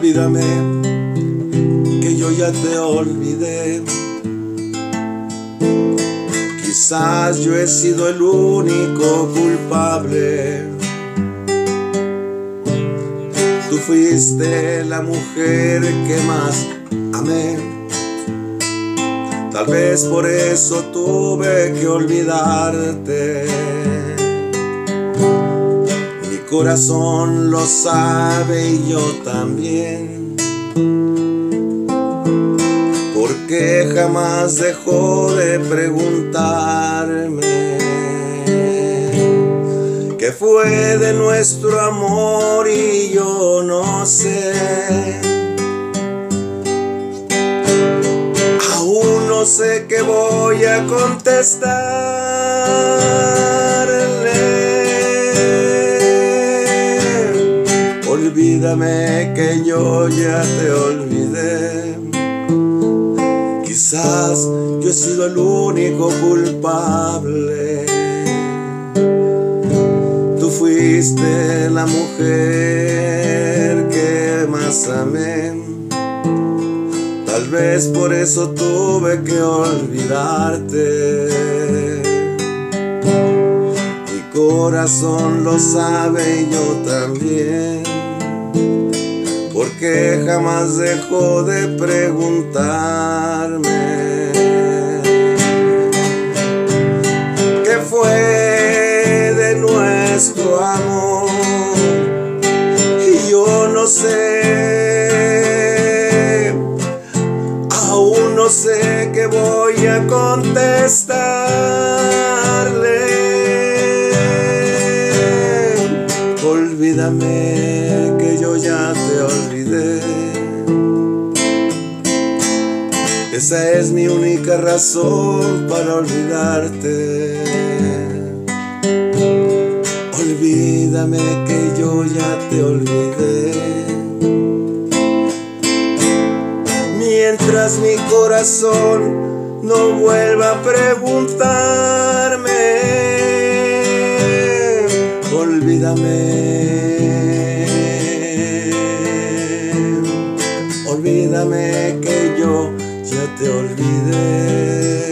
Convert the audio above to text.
olvídame, que yo ya te olvidé. Quizás yo he sido el único culpable. Tú fuiste la mujer que más amé. Tal vez por eso tuve que olvidarte corazón lo sabe y yo también. Porque jamás dejó de preguntarme qué fue de nuestro amor y yo no sé. Aún no sé qué voy a contestarle. Olvídame que yo ya te olvidé. Quizás yo he sido el único culpable. Tú fuiste la mujer que más amé. Tal vez por eso tuve que olvidarte. Mi corazón lo sabe y yo también. Porque jamás dejó de preguntarme. ¿Qué fue de nuestro amor? Y yo no sé. Aún no sé qué voy a contestarle. Olvídame que yo ya te olvidé. Esa es mi única razón para olvidarte. Olvídame que yo ya te olvidé. Mientras mi corazón no vuelva a preguntarme. olvídame, olvídame que yo ya te olvidé.